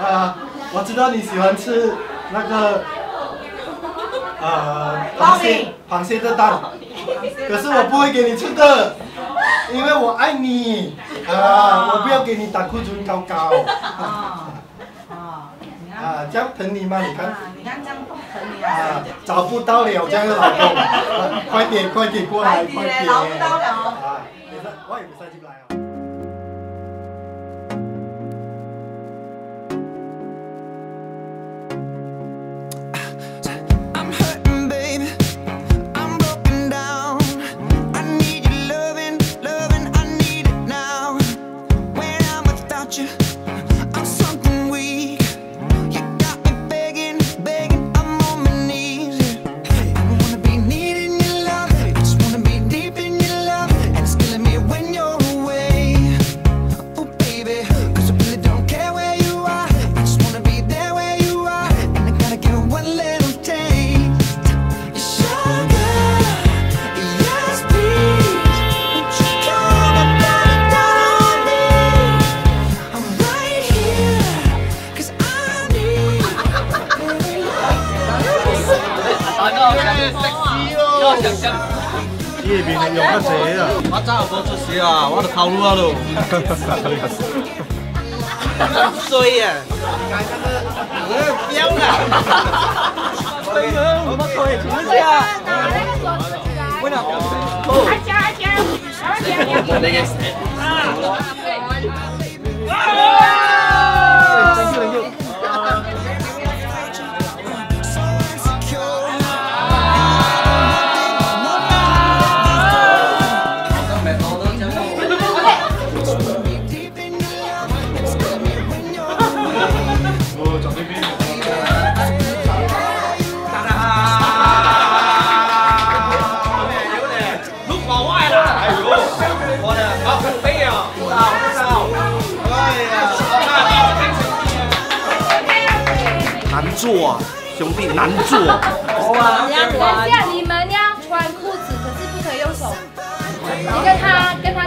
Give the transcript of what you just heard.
啊，我知道你喜欢吃那个呃螃蟹螃蟹的蛋，可是我不会给你吃的，因为我爱你啊，我不要给你胆固醇高高。啊这样疼你吗？你看。啊，你看这样疼你啊啊，，找不到了这样的老公，啊快点快点过来，快点！找不到了啊，你看我也不塞进来啊。象，叶边有个谁啊？我早无出事啊，我就头路啊咯。衰啊！彪啊！我们可以请一下。拿那做啊，兄弟难做。好啊，等一下，你们要穿裤子，可是不可以用手。你跟他跟他